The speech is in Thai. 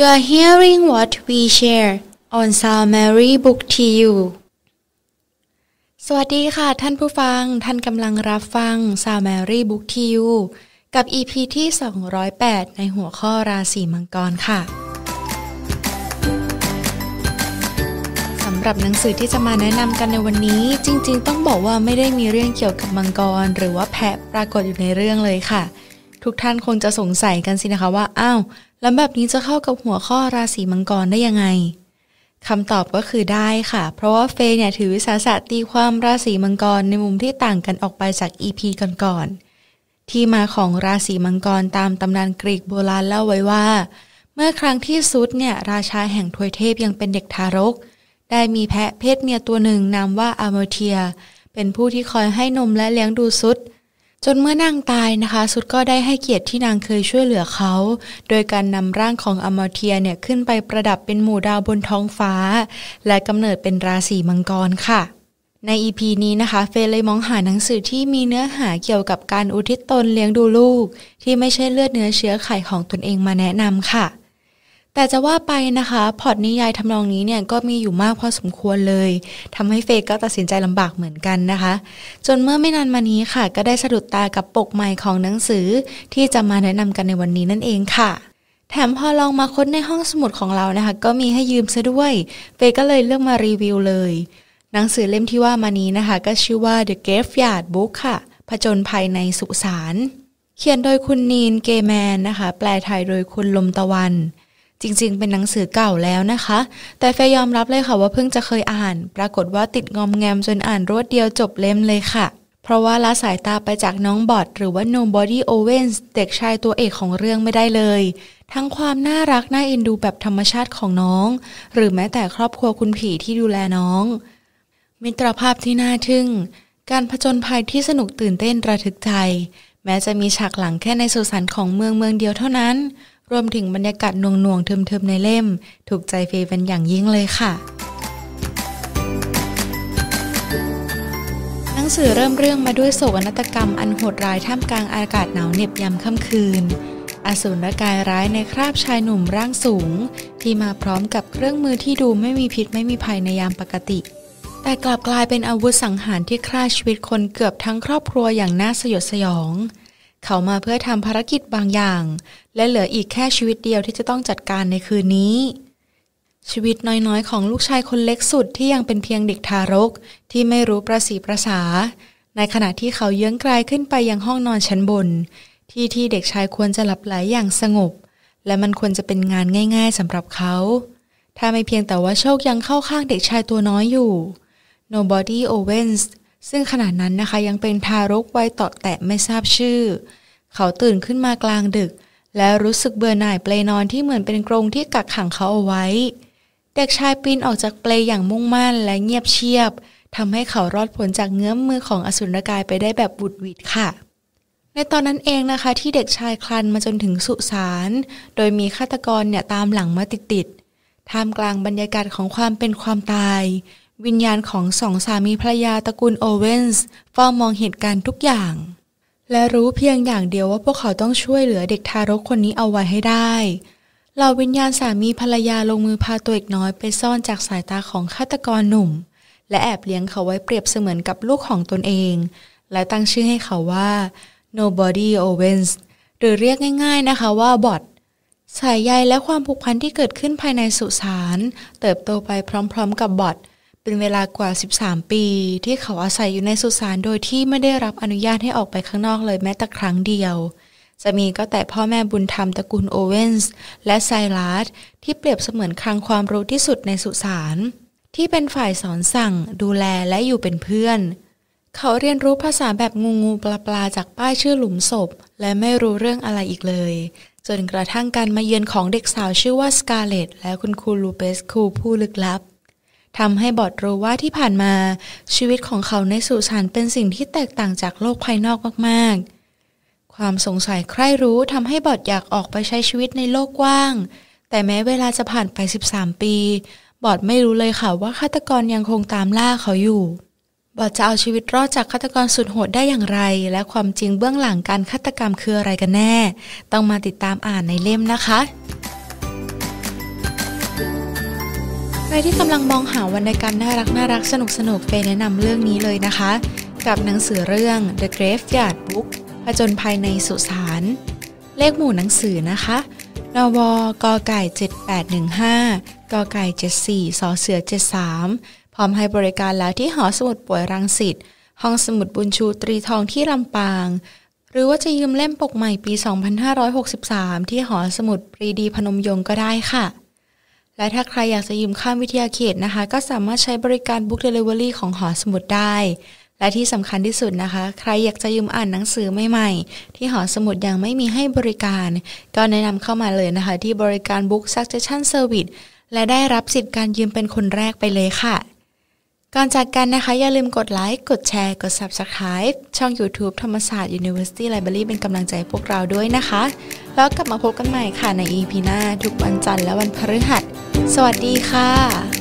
You are hearing what we share on Sound Mary Book TU สวัสดีค่ะท่านผู้ฟัง ท่านกำลังรับฟัง Sound Mary Book TU กับ EP ที่ 208 ในหัวข้อราศีมังกรค่ะสำหรับหนังสือที่จะมาแนะนำกันในวันนี้ จริงๆ ต้องบอกว่าไม่ได้มีเรื่องเกี่ยวกับมังกร หรือว่าแพะปรากฏอยู่ในเรื่องเลยค่ะ ทุกท่านคงจะสงสัยกันสินะคะว่า อ้าว แล้วแบบนี้จะเข้ากับหัวข้อราศีมังกรได้ยังไงคำตอบก็คือได้ค่ะ เพราะว่าเฟยเนี่ยถือวิสาสะตีความราศีมังกรในมุมที่ต่างกันออกไปจาก EP ก่อนๆที่มาของราศีมังกรตามตำนานกรีกโบราณเล่าไว้ว่า เมื่อครั้งที่ซุดเนี่ยราชาแห่งทวยเทพยังเป็นเด็กทารก ได้มีแพะเพศเมียตัวหนึ่งนามว่าอาร์เมเทีย เป็นผู้ที่คอยให้นมและเลี้ยงดูซุด จนเมื่อนางตายนะคะ สุดก็ได้ให้เกียรติที่นางเคยช่วยเหลือเขา โดยการนำร่างของอมเทียเนี่ยขึ้นไปประดับเป็นหมู่ดาวบนท้องฟ้า และกำเนิดเป็นราศีมังกรค่ะในอีพีนี้นะคะ เฟยเลยมองหาหนังสือที่มีเนื้อหาเกี่ยวกับการอุทิศตนเลี้ยงดูลูก ที่ไม่ใช่เลือดเนื้อเชื้อไขของตนเองมาแนะนำค่ะ แต่จะว่าไปนะคะพอร์ตนิยายทำนองนี้เนี่ยก็มีอยู่มากพอสมควรเลยทำให้เฟยก็ตัดสินใจลำบากเหมือนกันนะคะ จนเมื่อไม่นานมานี้ค่ะ ก็ได้สะดุดตากับปกใหม่ของหนังสือ ที่จะมาแนะนำกันในวันนี้นั่นเองค่ะแถมพอลองมาค้นในห้องสมุดของเรานะคะ ก็มีให้ยืมซะด้วยเฟยก็เลยเลือกมารีวิวเลย หนังสือเล่มที่ว่ามานี้นะคะ ก็ชื่อว่า The Graveyard Book ค่ะ ผจญภัยในสุสานเขียนโดยคุณนีนเกแมนนะคะ แปลไทยโดยคุณลมตะวัน จริง ๆ เป็นหนังสือเก่าแล้วนะคะ แต่เฟยยอมรับเลยค่ะว่าเพิ่งจะเคยอ่าน ปรากฏว่าติดงอมแงมจนอ่านรวดเดียวจบเล่มเลยค่ะ เพราะว่าละสายตาไปจากน้องบอดหรือว่า Nobody Owens เด็กชายตัวเอกของเรื่องไม่ได้เลย ทั้งความน่ารักน่าเอ็นดูแบบธรรมชาติของน้อง หรือแม้แต่ครอบครัวคุณผีที่ดูแลน้อง มิตรภาพที่น่าทึ่ง การผจญภัยที่สนุกตื่นเต้นระทึกใจ แม้จะมีฉากหลังแค่ในสุสานของเมืองเมืองเดียวเท่านั้น รวมถึงบรรยากาศหน่วงๆเทิมๆในเล่ม ถูกใจเฟย์เป็นอย่างยิ่งเลยค่ะ หนังสือเริ่มเรื่องมาด้วยโศกนาฏกรรมอันโหดร้ายท่ามกลางอากาศหนาวเหน็บยามค่ำคืนอสูรกายร้ายในคราบชายหนุ่มร่างสูง ที่มาพร้อมกับเครื่องมือที่ดูไม่มีพิษไม่มีภัยในยามปกติ แต่กลับกลายเป็นอาวุธสังหารที่ฆ่าชีวิตคนเกือบทั้งครอบครัวอย่างน่าสยดสยอง เขามาเพื่อทำภารกิจบางอย่าง และเหลืออีกแค่ชีวิตเดียวที่จะต้องจัดการในคืนนี้ ชีวิตน้อยๆ ของลูกชายคนเล็กสุดที่ยังเป็นเพียงเด็กทารก ที่ไม่รู้ประสีประสา ในขณะที่เขาเยื้องไกลขึ้นไปยังห้องนอนชั้นบน ที่ที่เด็กชายควรจะหลับไหลอย่างสงบ และมันควรจะเป็นงานง่าย ๆสำหรับเขา ถ้าไม่เพียงแต่ว่าโชคยังเข้าข้างเด็กชายตัวน้อยอยู่ Nobody Owens ซึ่งขณะนั้นนะคะยังเป็นทารกวัยต่อแตะไม่ทราบชื่อ เขาตื่นขึ้นมากลางดึก และรู้สึกเบื่อหน่ายเปลนอนที่เหมือนเป็นกรงที่กักขังเขาเอาไว้ เด็กชายปีนออกจากเปลอย่างมุ่งมั่นและเงียบเชียบทำให้เขารอดพ้นจากเงื้อมมือของอสุรกายไปได้แบบบุดวิดค่ะ ในตอนนั้นเองนะคะที่เด็กชายคลันมาจนถึงสุสาน โดยมีฆาตกรเนี่ยตามหลังมาติดๆท่ามกลางบรรยากาศของความเป็นความตาย วิญญาณของสองสามีภรรยาตระกูลโอเวนส์เฝ้ามองเหตุการณ์ทุกอย่าง และรู้เพียงอย่างเดียวว่าพวกเขาต้องช่วยเหลือเด็กทารกคนนี้เอาไว้ให้ได้เหล่าวิญญาณสามีภรรยาลงมือพาตัวเอกน้อยไปซ่อนจากสายตาของฆาตกรหนุ่ม และแอบเลี้ยงเขาไว้เปรียบเสมือนกับลูกของตนเอง และตั้งชื่อให้เขาว่า Nobody Owens หรือเรียกง่าย ๆนะคะว่าบอทสายใยและความผูกพันที่เกิดขึ้นภายในสุสานเติบโตไปพร้อมๆกับบอท เป็นเวลากว่า 13 ปี ที่เขาอาศัยอยู่ในสุสานโดยที่ไม่ได้รับอนุญาตให้ออกไปข้างนอกเลยแม้แต่ครั้งเดียวจะมีก็แต่พ่อแม่บุญธรรมตระกูลโอเวนส์และไซรัสที่เปรียบเสมือนคลังความรู้ที่สุดในสุสานที่เป็นฝ่ายสอนสั่ง ดูแลและอยู่เป็นเพื่อน เขาเรียนรู้ภาษาแบบงูงูปลาปลาจากป้ายชื่อหลุมศพ และไม่รู้เรื่องอะไรอีกเลย จนกระทั่งการมาเยือนของเด็กสาวชื่อว่าสกาเลตและคุณครูลูเปสครูผู้ลึกลับ ทำให้บอดรู้ว่าที่ผ่านมาชีวิตของเขาในสุสานเป็นสิ่งที่แตกต่างจากโลกภายนอกมากๆ ความสงสัยใคร่รู้ทำให้บอดอยากออกไปใช้ชีวิตในโลกกว้าง แต่แม้เวลาจะผ่านไป 13 ปี บอดไม่รู้เลยค่ะว่าฆาตกรยังคงตามล่าเขาอยู่ บอดจะเอาชีวิตรอดจากฆาตกรสุดโหดได้อย่างไร และความจริงเบื้องหลังการฆาตกรรมคืออะไรกันแน่ ต้องมาติดตามอ่านในเล่มนะคะ ใครที่กำลังมองหาวรรณกรรมน่ารักน่ารักสนุกสนุกเฟยแนะนำเรื่องนี้เลยนะคะ กับหนังสือเรื่อง The Graveyard Book ผจญภัยในสุสานเลขหมู่หนังสือนะคะนวกไก่ 7815กไก่74สเสือ 73 พร้อมให้บริการแล้วที่หอสมุดป่วยรังสิตห้องสมุดบุญชูตรีทองที่ลำปาง หรือว่าจะยืมเล่มปกใหม่ปี 2563 ที่หอสมุดปรีดีพนมยงค์ก็ได้ค่ะ และถ้าใครอยากจะยืมข้ามวิทยาเขตนะคะ ก็สามารถใช้บริการ Book Delivery ของหอสมุดได้ และที่สำคัญที่สุดนะคะ ใครอยากจะยืมอ่านหนังสือใหม่ๆ ที่หอสมุดยังไม่มีให้บริการ ก็แนะนำเข้ามาเลยนะคะ ที่บริการ Book Suggestion Service และได้รับสิทธิ์การยืมเป็นคนแรกไปเลยค่ะ ก่อนจากกันนะคะ อย่าลืมกดไลค์ กดแชร์ กด Subscribe ช่อง YouTube ธรรมศาสตร์ University Library เป็นกำลังใจพวกเราด้วยนะคะ แล้วกลับมาพบกันใหม่ค่ะใน EP หน้า ทุกวันจันทร์และวันพฤหัส สวัสดีค่ะ